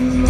Um,